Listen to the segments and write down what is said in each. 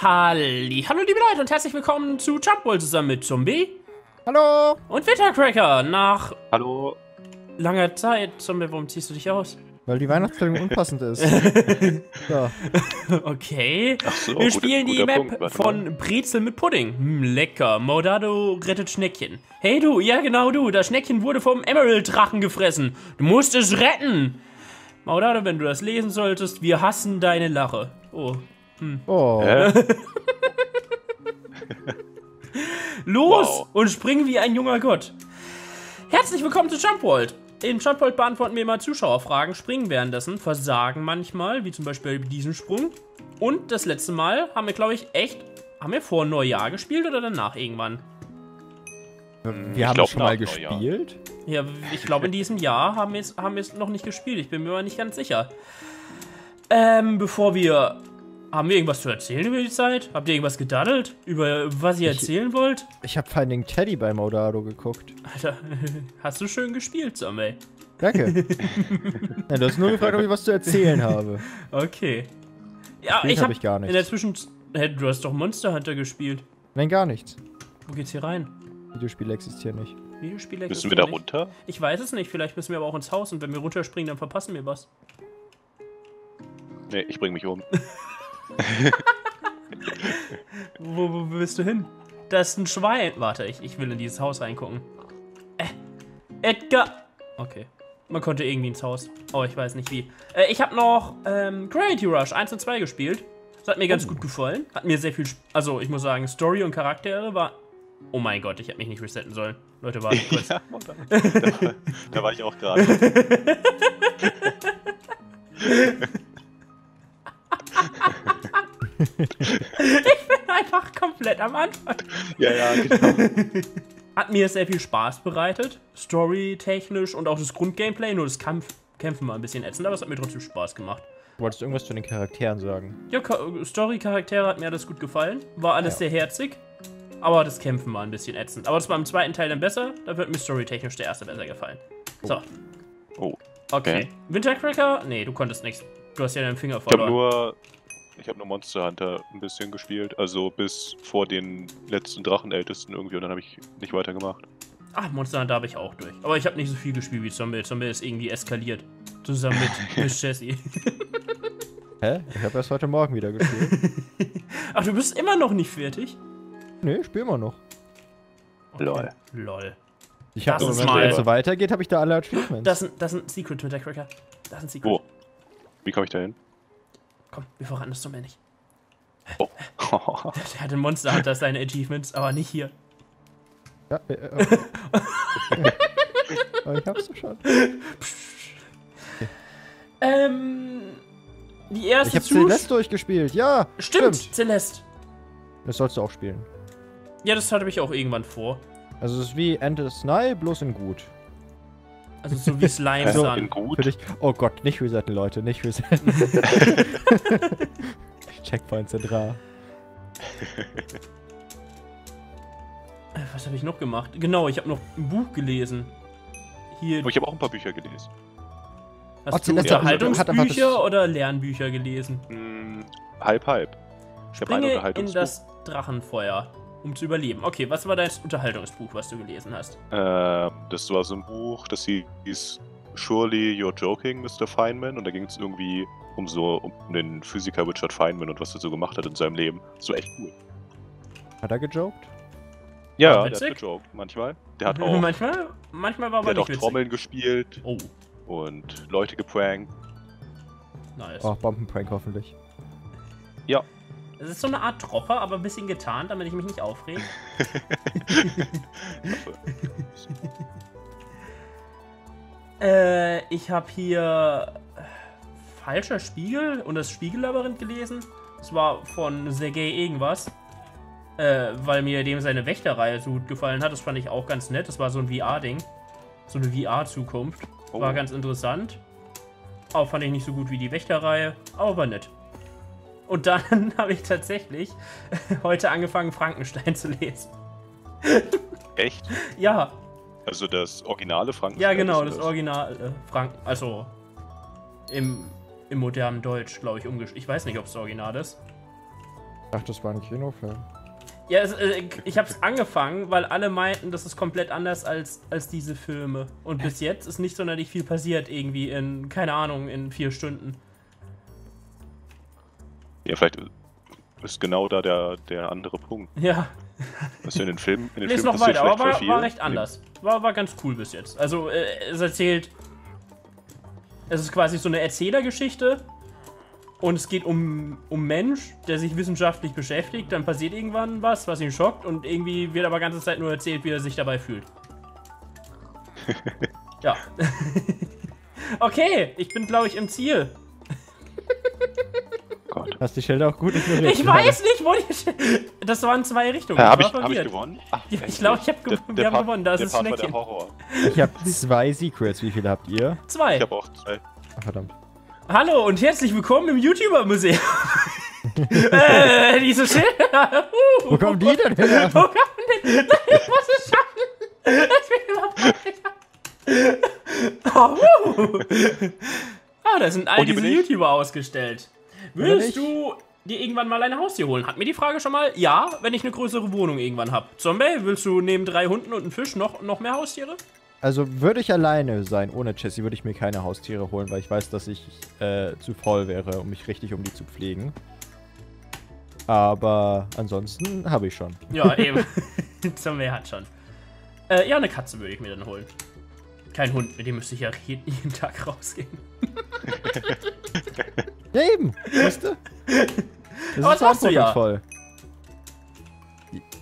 Halli, hallo liebe Leute und herzlich willkommen zu Jumpball zusammen mit Zombie Hallo! und Wintercracker. Nach Hallo. langer Zeit, Zombie, warum ziehst du dich aus? Weil die Weihnachtskleidung unpassend ist. ja. Okay. Ach so, Wir spielen die guter Map Punkt, von Brezel mit Pudding. Hm, lecker. Maudado rettet Schneckchen. Hey du, ja genau du, das Schneckchen wurde vom Emerald-Drachen gefressen. Du musst es retten. Maudado, wenn du das lesen solltest, wir hassen deine Lache. Oh. Oh. Hä? Los Wow. und spring wie ein junger Gott. Herzlich willkommen zu Jumpworld. In Jumpworld beantworten wir immer Zuschauerfragen, springen währenddessen, versagen manchmal, wie zum Beispiel diesen Sprung. Und das letzte Mal haben wir, glaube ich, echt, haben wir vor Neujahr gespielt oder danach irgendwann? Wir haben glaub, es schon mal nach Neujahr. gespielt. Ja, ich glaube, in diesem Jahr haben wir es haben wir es noch nicht gespielt. Ich bin mir aber nicht ganz sicher. Ähm, bevor wir. Haben wir irgendwas zu erzählen über die Zeit? Habt ihr irgendwas gedaddelt? Über was ihr erzählen wollt? Ich habe Finding Teddy bei Maudado geguckt. Alter, hast du schön gespielt, Samuel. Danke. ja, du hast nur gefragt, ob ich was zu erzählen habe. Okay. Ja, Gespielt ich hab habe ich gar In der nichts. Zwischenzeit. Hey, du hast doch Monster Hunter gespielt. Nein, gar nichts. Wo geht's hier rein? Videospiele existieren nicht. Videospiele Müssen wir da existieren runter? nicht. Ich weiß es nicht. Vielleicht müssen wir aber auch ins Haus und wenn wir runterspringen, dann verpassen wir was. Nee, ich bring mich um. Wo, wo willst du hin? Da ist ein Schwein. Warte, ich, ich will in dieses Haus reingucken. Äh, Edgar. Okay. Man konnte irgendwie ins Haus. Oh, ich weiß nicht wie. Äh, ich habe noch ähm, Gravity Rush 1 und 2 gespielt. Das hat mir ganz gut gefallen. Hat mir sehr viel. Sp also, ich muss sagen, Story und Charaktere war. Oh mein Gott, ich hätte mich nicht resetten sollen. Leute, warte kurz. Ja, da, da, da war ich auch gerade. Einfach komplett am Anfang. Ja, ja, genau. Hat mir sehr viel Spaß bereitet. Story-technisch und auch das Grundgameplay. Nur das Kampf Kämpfen war ein bisschen ätzend, aber es hat mir trotzdem Spaß gemacht. Du wolltest irgendwas zu den Charakteren sagen. Ja, Story-Charaktere hat mir alles gut gefallen. War alles Ja. sehr herzig. Aber das Kämpfen war ein bisschen ätzend. Aber das war im zweiten Teil dann besser. Da wird mir storytechnisch der erste besser gefallen. So, Oh, okay. Okay. Wintercracker? Nee, du konntest nichts. Du hast ja deinen Finger ich habe verloren. nur, ich habe nur Monster Hunter ein bisschen gespielt, also bis vor den letzten Drachenältesten irgendwie und dann habe ich nicht weitergemacht. Ah, Monster Hunter habe ich auch durch. Aber ich habe nicht so viel gespielt wie Zombie. Zombie ist irgendwie eskaliert. Zusammen mit Miss Jessie. Hä? Ich habe erst heute Morgen wieder gespielt. Ach, du bist immer noch nicht fertig? nee, spiel immer noch. Lol. Lol. Ich habe Moment, mal- wenn es so weitergeht, habe ich da alle Achievements. Das ist, ein- das ist ein Secret, Wintercracker. Das ist ein Secret. Wo? Wie komme ich da hin? Komm, wir verraten das Zombie nicht. Oh. Der hat in Monster Hunter seine Achievements, aber nicht hier. ja, äh, äh, okay. Aber ich hab's schon. Ähm. Die erste Ich habe Zusch- Celeste durchgespielt. Ja, Stimmt, stimmt. Celeste. Das sollst du auch spielen. Ja, das hatte ich auch irgendwann vor. Also es ist wie Enter the Sny, bloß in gut. Also so wie Slime Also, in gut. Für dich. Oh Gott, nicht resetten, Leute, nicht resetten. Checkpoint sind rar. Äh, Was habe ich noch gemacht? Genau, ich habe noch ein Buch gelesen. Hier, Oh, ich habe auch ein paar Bücher gelesen. hast Oh, du Unterhaltungsbücher oder Lernbücher gelesen? Hm, halb, halb. Ich habe ein Springe in das Drachenfeuer, um zu überleben. Okay, was war dein Unterhaltungsbuch, was du gelesen hast? Äh, das war so ein Buch, das hieß Surely You're Joking, Mr. Feynman. Und da ging es irgendwie um so um den Physiker Richard Feynman und was er so gemacht hat in seinem Leben. So echt cool. Hat er gejoked? Ja, War der hat gejoked manchmal. Der hat auch, manchmal, manchmal war der aber hat auch witzig. Trommeln gespielt Oh, und Leute geprankt. nice. Oh, Bombenprank hoffentlich. Es ist so eine Art Dropper, aber ein bisschen getarnt, damit ich mich nicht aufrege. Äh, ich habe hier äh, Falscher Spiegel und das Spiegellabyrinth gelesen. Das war von Sergei irgendwas. Äh, weil mir dem seine Wächterreihe so gut gefallen hat. Das fand ich auch ganz nett. Das war so ein VR-Ding. So eine VR-Zukunft. Oh. War ganz interessant. Auch fand ich nicht so gut wie die Wächterreihe, aber war nett. Und dann habe ich tatsächlich heute angefangen, Frankenstein zu lesen. Echt? Ja, Also das originale Frankenstein? ja, genau, ist das Original äh, Frank, also im, im modernen Deutsch, glaube ich, umgeschrieben. Ich weiß nicht, ob es das Original ist. Ach, das war ein Kinofilm. Ja, es, äh, ich hab's angefangen, weil alle meinten, das ist komplett anders als, als diese Filme. Und bis jetzt ist nicht sonderlich viel passiert, irgendwie in, keine Ahnung, in vier Stunden. Ja, vielleicht ist genau da der, der andere Punkt. Ja, Was in den Filmen, in den lese Filmen noch weiter, aber war, war recht anders. War, war ganz cool bis jetzt. Also, äh, es erzählt. Es ist quasi so eine Erzählergeschichte. Und es geht um, um Mensch, der sich wissenschaftlich beschäftigt. Dann passiert irgendwann was, was ihn schockt. Und irgendwie wird aber ganze Zeit nur erzählt, wie er sich dabei fühlt. ja. okay, ich bin, glaube ich, im Ziel. Hast die Schilder auch gut ignoriert? Ich weiß nicht, wo die. Das waren zwei Richtungen. Äh, habe ich, hab ich gewonnen? Ach, Ja, ich endlich. glaub, ich hab ge- Der- wir haben gewonnen, ist das der Schneckchen. Ich habe zwei Secrets. Wie viele habt ihr? Zwei. Ich habe auch zwei. Ach, verdammt. Hallo und herzlich willkommen im YouTuber-Museum. äh, diese Schilder. Uh, Wo kommen die denn her? Wo kommen denn? Ich muss es schaffen. Ich bin überfordert. Oh, uh. Ah, da sind all Oh, die diese. YouTuber ausgestellt. Willst du dir irgendwann mal ein Haustier holen? Hat mir die Frage schon mal? Ja, wenn ich eine größere Wohnung irgendwann habe. Zombie, willst du neben drei Hunden und einem Fisch noch, noch mehr Haustiere? Also würde ich alleine sein, ohne Jessie, würde ich mir keine Haustiere holen, weil ich weiß, dass ich äh, zu faul wäre, um mich richtig um die zu pflegen. Aber ansonsten habe ich schon. Ja, eben. Zombie hat schon. Äh, ja, eine Katze würde ich mir dann holen. Kein Hund, mit dem müsste ich ja jeden, jeden Tag rausgehen. Ja, eben. Weißt du? Das Aber das hast du ja. verantwortungsvoll.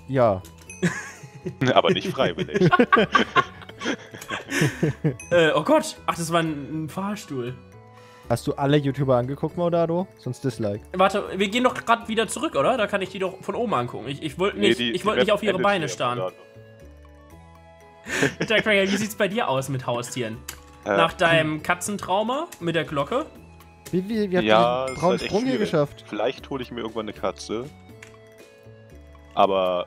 Ja. Aber nicht freiwillig. Äh, oh Gott. Ach, das war ein, ein Fahrstuhl. Hast du alle YouTuber angeguckt, Maudado? Sonst Dislike. Warte, wir gehen doch gerade wieder zurück, oder? Da kann ich die doch von oben angucken. Ich, ich wollte nicht, die- ich die wollte nicht auf ihre Beine starren. Cracker, wie sieht's bei dir aus mit Haustieren? Äh, Nach deinem Katzentrauma mit der Glocke? Wie, wie, wie habt Ja, ihr den braunen halt Sprung hier geschafft? Vielleicht hole ich mir irgendwann eine Katze. Aber,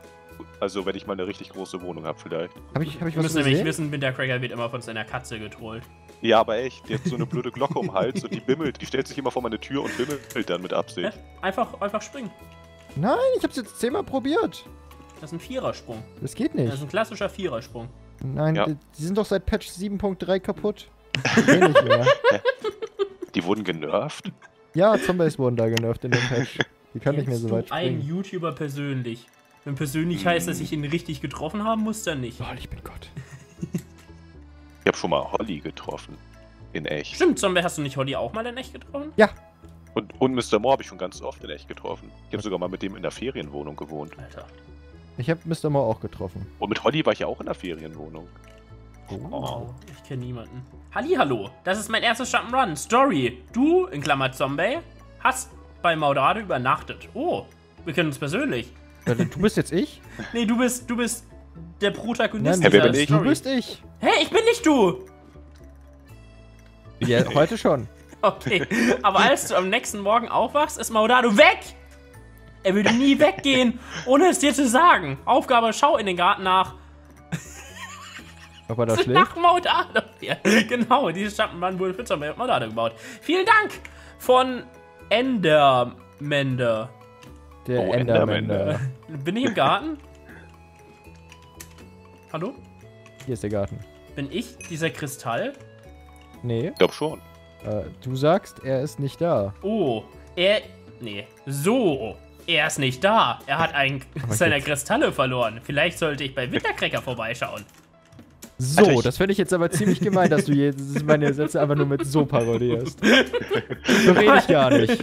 also wenn ich mal eine richtig große Wohnung habe, vielleicht. Hab ich, hab ich Wir was müssen nämlich wissen, Winter Cracker wird immer von seiner Katze getrollt. Ja, aber echt, die hat so eine blöde Glocke um den Hals und die bimmelt. Die stellt sich immer vor meine Tür und bimmelt dann mit Ja? Absicht. Einfach, einfach springen. Nein, ich hab's jetzt zehnmal probiert. Das ist ein Vierersprung. Das geht Das ist nicht. ein klassischer Vierersprung. Nein, Ja. die, die sind doch seit Patch 7.3 kaputt. Die nicht mehr. Die wurden genervt. Ja, Zombies wurden da genervt in dem Patch. Die können nicht mehr Kennst so weit springen. YouTuber persönlich? Wenn persönlich heißt, dass ich ihn richtig getroffen haben muss, dann nicht. Lol, ich bin Gott. Ich habe schon mal Holly getroffen. In echt. Stimmt, Zombie, hast du nicht Holly auch mal in echt getroffen? Und, und Mr. Moore habe ich schon ganz oft in echt getroffen. Ich habe sogar mal mit dem in der Ferienwohnung gewohnt. Alter. Ich habe Mr. Moore auch getroffen. Und mit Holly war ich ja auch in der Ferienwohnung. Oh, ich kenne niemanden. Hallihallo, das ist mein erstes Jump'n'Run. Story. Du, in Klammer Zombie, hast bei Maudade übernachtet. Oh, wir kennen uns persönlich. Ja, Du bist jetzt ich? Nee, du bist, du bist der Protagonist Nein, dieser bin ich? Du bist ich. Hä, ich bin nicht du! Ja, heute schon. Okay, aber als du am nächsten Morgen aufwachst, ist Maudado weg! Er würde nie weggehen, ohne es dir zu sagen. Aufgabe, schau in den Garten nach. Ob er da schläft? Nach Maudado. Ja, genau, dieses Jump'n'Run wurde für und Maudado gebaut. Vielen Dank von Endermender. Der Oh, da. Bin ich im Garten? Hallo? Hier ist der Garten. Bin ich dieser Kristall? Nee, Ich glaube schon. äh, du sagst, er ist nicht da. Oh, er. Nee. So. Er ist nicht da. Er hat einen seiner jetzt- Kristalle verloren. Vielleicht sollte ich bei Wintercracker vorbeischauen. So, Alter, ich- das finde ich jetzt aber ziemlich gemein, dass du jetzt meine Sätze einfach nur mit so parodierst. So rede ich gar nicht.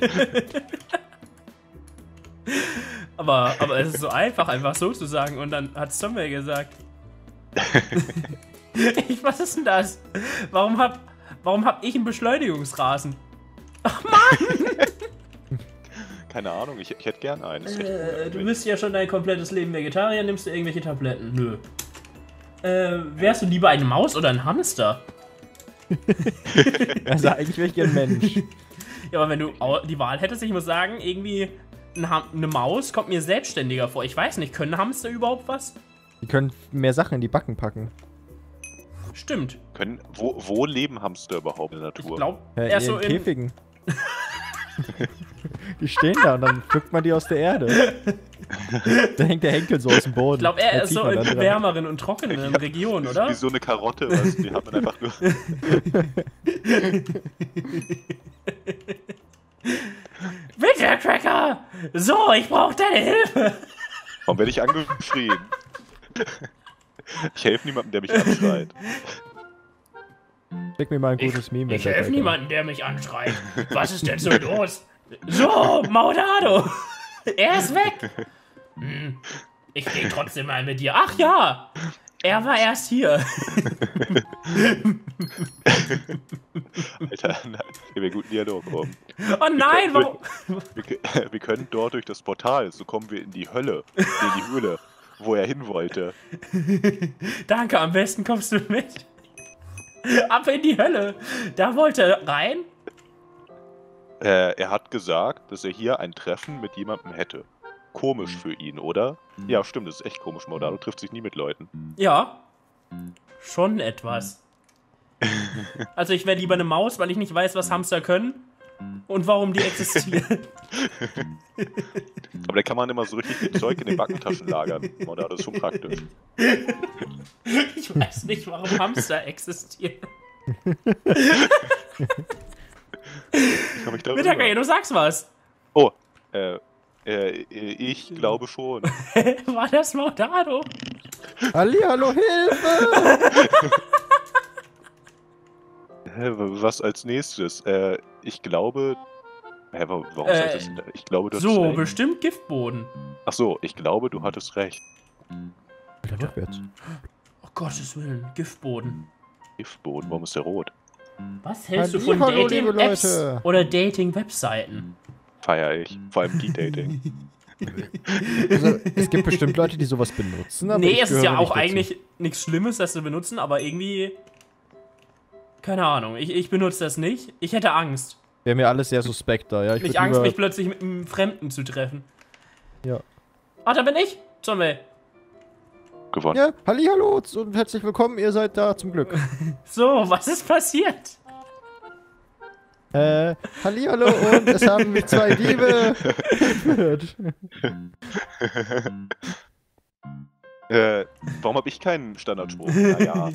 Aber, aber es ist so einfach, einfach so zu sagen. Und dann hat Zombie gesagt. ich, was ist denn das? Warum hab, warum hab ich einen Beschleunigungsrasen? Keine Ahnung, ich, ich hätte gern einen. Äh, du bist ja schon dein komplettes Leben Vegetarier, nimmst du irgendwelche Tabletten? Nö. Äh, wärst du lieber eine Maus oder ein Hamster? Also eigentlich wäre ich gern Mensch. Ja, aber wenn du die Wahl hättest, ich muss sagen, irgendwie eine Maus kommt mir selbstständiger vor. Ich weiß nicht, können Hamster überhaupt was? Die können mehr Sachen in die Backen packen. Stimmt. Können, wo, wo leben Hamster überhaupt in der Ich Natur? glaube, Ja, erst in so in. Käfigen. Die stehen da und dann pflückt man die aus der Erde. da hängt der Henkel so aus dem Boden. Ich glaube, er ist so in dran. wärmeren und trockenen Regionen, oder? Wie so eine Karotte, weißt du, die hat man einfach nur. Bitte, Cracker! So, ich brauche deine Hilfe! Warum werde ich angeschrien? Ich helfe niemandem, der mich anschreit. Schick mir mal ein gutes Meme. wenn Ich helfe gleich niemandem, der mich anschreit. Was ist denn so los? So, Maudado! Er ist weg! Hm, Ich rede trotzdem mal mit dir. Ach ja! Er war erst hier. Alter, nein, wir haben guten Dialog oben. Oh nein, warum? Wir, wir können dort durch das Portal, so kommen wir in die Hölle, in die Höhle, wo er hin wollte. Danke, am besten kommst du mit. Ab in die Hölle. Da wollte er rein. Äh, er hat gesagt, dass er hier ein Treffen mit jemandem hätte. Komisch für ihn, oder? Ja, stimmt, das ist echt komisch, Modano trifft sich nie mit Leuten. Ja. Schon etwas. Also ich wäre lieber eine Maus, weil ich nicht weiß, was Hamster können und warum die existieren. Aber da kann man immer so richtig viel Zeug in den Backentaschen lagern. Modano, das ist schon praktisch. Ich weiß nicht, warum Hamster existieren. Mittag, du sagst was. Oh, äh, äh, ich glaube schon. War das Maudado? Ali, hallo, Hilfe! Was als nächstes? Äh, ich glaube. Hä, wa- warum Äh, soll ich das? Ich glaube, du So, recht. bestimmt Giftboden. Ach so, ich glaube, du hattest recht. Alter, rückwärts. Oh Gottes Willen, Giftboden. Giftboden, warum ist der rot? Was hältst du von Dating-Apps oder Dating-Webseiten? Feier ich. Vor allem die Dating. Also, es gibt bestimmt Leute, die sowas benutzen, aber Nee, ich es ist ja auch eigentlich nichts Schlimmes, das zu benutzen, aber irgendwie. Keine Ahnung, ich, ich benutze das nicht. Ich hätte Angst. Wäre mir alles sehr suspekt da, ja. Ich Ich Angst, mich plötzlich mit einem Fremden zu treffen. Ja. Ah, da bin ich. Zombie. Gewonnen. Ja, hallo und herzlich willkommen, ihr seid da zum Glück. So, was ist passiert? äh, hallo und es haben mich zwei Diebe entführt. Äh, warum habe ich keinen Standardspruch? Naja.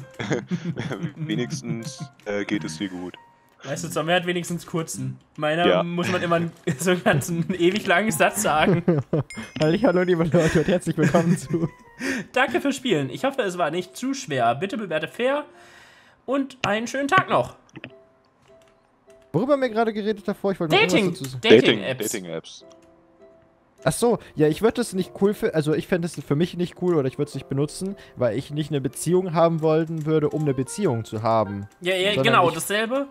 Wenigstens äh, geht es dir gut. Weißt du, Zombie hat wenigstens kurzen. Meiner Ja. muss man immer einen- so einen ganzen ewig langen Satz sagen. hallo, liebe Leute und herzlich willkommen zu. Danke fürs Spielen. Ich hoffe, es war nicht zu schwer. Bitte bewerte fair und einen schönen Tag noch. Worüber haben wir gerade geredet davor? Ich wollte noch Dating, irgendwas dazu sagen. Dating-Apps. Ach so, ja, ich würde das nicht cool für, also ich fände es für mich nicht cool oder ich würde es nicht benutzen, weil ich nicht eine Beziehung haben wollen würde, um eine Beziehung zu haben. Ja, ja, genau, ich- dasselbe.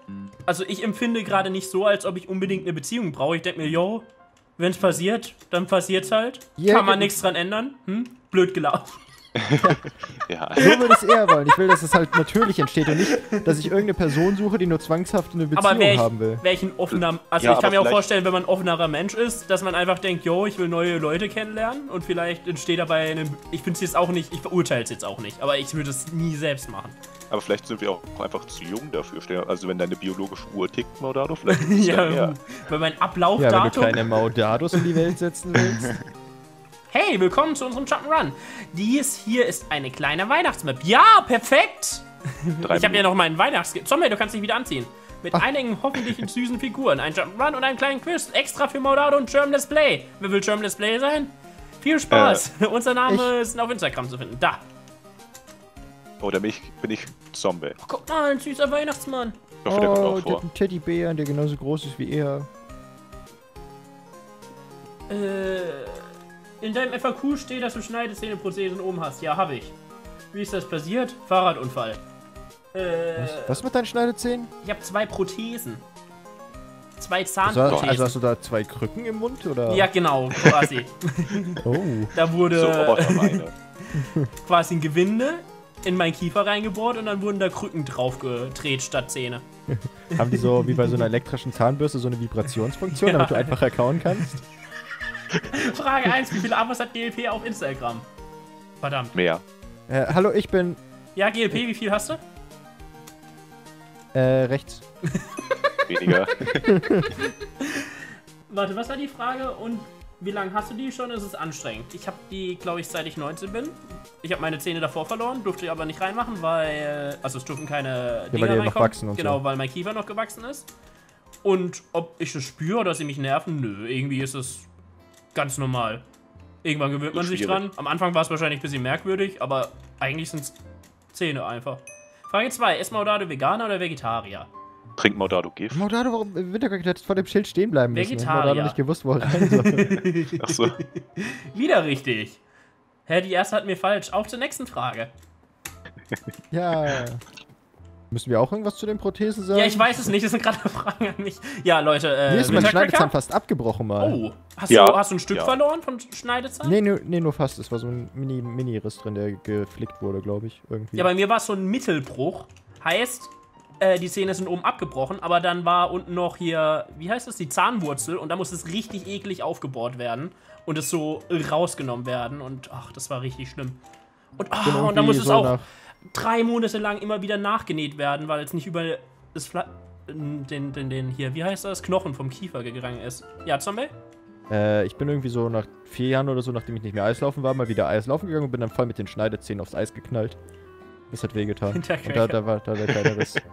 Also ich empfinde gerade nicht so, als ob ich unbedingt eine Beziehung brauche. Ich denke mir, yo, wenn es passiert, dann passiert's halt. Ja, Kann man nichts dran ändern. Hm? Blöd gelaufen. Ja. So würde ich es eher wollen. Ich will, dass es halt natürlich entsteht und nicht, dass ich irgendeine Person suche, die nur zwangshaft eine Beziehung Aber ich, haben will. ein offener... Also Ja, ich kann mir auch vorstellen, wenn man ein offenerer Mensch ist, dass man einfach denkt, yo, ich will neue Leute kennenlernen und vielleicht entsteht dabei eine... Ich finde es jetzt auch nicht... Ich verurteile es jetzt auch nicht, aber ich würde es nie selbst machen. Aber vielleicht sind wir auch einfach zu jung dafür. Also wenn deine biologische Uhr tickt, Modado, vielleicht Ja, weil mein Ja, wenn du Ablaufdatum... kleine Maudados in die Welt setzen willst. Hey, willkommen zu unserem Jump'n'Run. Dies hier ist eine kleine Weihnachtsmap. Ja, perfekt! Drei Ich habe ja noch meinen Weihnachts... Zombie, du kannst dich wieder anziehen. Mit Ach. einigen hoffentlich süßen Figuren. Ein Jump'n'Run und einen kleinen Quiz. Extra für Maudado und German Let's Play. Wer will German Let's Play sein? Viel Spaß. Unser Name ist auf Instagram zu finden. Da. Oder mich bin ich Zombie. Oh, guck mal, ein süßer Weihnachtsmann. Ich hoffe, der kommt Oh, auch der vor. hat einen Teddybären, der genauso groß ist wie er. Äh, in deinem FAQ steht, dass du Schneidezähne, Prothesen oben hast. Ja, habe ich. Wie ist das passiert? Fahrradunfall. Äh, Was, was mit deinen Schneidezähnen? ich habe zwei Prothesen. Zwei Also, Zahnprothesen. also hast du da zwei Krücken im Mund, oder? ja, genau, quasi. Oh. Da wurde So quasi ein Gewinde in meinen Kiefer reingebohrt und dann wurden da Krücken drauf gedreht statt Zähne. Haben die so wie bei so einer elektrischen Zahnbürste so eine Vibrationsfunktion, Ja. damit du einfacher kauen kannst? Frage 1, wie viele Abos hat GLP auf Instagram? Verdammt. Mehr. Äh, hallo, ich bin Ja, GLP, wie viel hast du? äh, rechts. Weniger. Warte, was war die Frage? Und wie lange hast du die schon? Es ist anstrengend. Ich habe die, glaube ich, seit ich 19 bin. Ich habe meine Zähne davor verloren, durfte ich aber nicht reinmachen, weil. Also, es durften keine weil Dinger die ja noch reinkommen. wachsen und Genau, so. weil mein Kiefer noch gewachsen ist. Und ob ich es spüre oder sie mich nerven, nö. Irgendwie ist es ganz normal. Irgendwann gewöhnt man sich dran. Am Anfang war es wahrscheinlich ein bisschen merkwürdig, aber eigentlich sind es Zähne einfach. Frage 2. Ist Maudado Veganer oder Vegetarier? Trinkt Maudado Gift? Maudado, warum Wintergott hätte vor dem Schild stehen bleiben müssen. Vegetarier. Maudado nicht gewusst, wo er rein soll. Achso. Wieder richtig. Hä, die erste hatten wir falsch. Auf zur nächsten Frage. ja. Müssen wir auch irgendwas zu den Prothesen sagen? Ja, ich weiß es nicht. Das sind gerade Fragen an mich. Ja, Leute, äh, Mir ist mein? Schneidezahn fast abgebrochen mal. Oh, hast, Ja, du, hast du ein Stück ja. verloren von Schneidezahn? Nee, nur, nee, nur fast. Es war so ein Mini- Mini-Riss drin, der geflickt wurde, glaube ich. Irgendwie. Ja, bei mir war es so ein Mittelbruch. Heißt, äh, die Zähne sind oben abgebrochen, aber dann war unten noch hier, wie heißt das, die Zahnwurzel und da musste es richtig eklig aufgebohrt werden und es so rausgenommen werden und ach, das war richtig schlimm. Und, Bin ah, und dann irgendwie muss es so auch drei Monate lang immer wieder nachgenäht werden, weil es nicht über das Fla den, den, den hier, wie heißt das, Knochen vom Kiefer gegangen ist. Ja, Zombie? Äh, ich bin irgendwie so nach vier Jahren oder so, nachdem ich nicht mehr Eislaufen war, mal wieder Eislaufen gegangen und bin dann voll mit den Schneidezähnen aufs Eis geknallt. Das hat wehgetan. Und da, da war da der kleine Riss.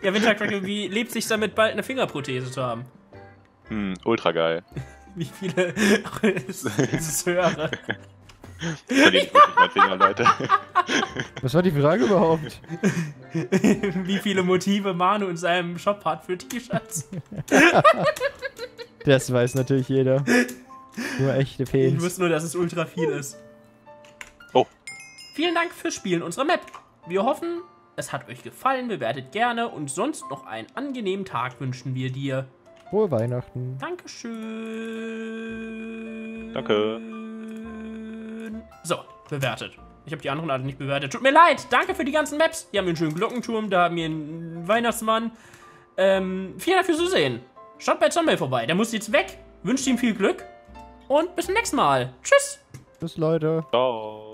Ja, Wintercracker, wie lebt sich damit, bald eine Fingerprothese zu haben? Hm, ultra geil. Wie viele. Ach, höhere. Verdient wirklich mein Finger, Leute. Was war die Frage überhaupt? Wie viele Motive Manu in seinem Shop hat für T-Shirts. Das weiß natürlich jeder. Nur echte Ich Fans. wusste nur, dass es ultra viel ist. Oh. Vielen Dank fürs Spielen unserer Map. Wir hoffen, es hat euch gefallen, bewertet gerne und sonst noch einen angenehmen Tag wünschen wir dir. Frohe Weihnachten. Dankeschön. Danke. So, bewertet. Ich habe die anderen alle nicht bewertet. Tut mir leid. Danke für die ganzen Maps. Hier haben wir einen schönen Glockenturm, da haben wir einen Weihnachtsmann. Ähm, vielen Dank fürs Zusehen. Schaut bei Zombie vorbei. Der muss jetzt weg. Wünscht ihm viel Glück. Und bis zum nächsten Mal. Tschüss. Tschüss, Leute. Ciao.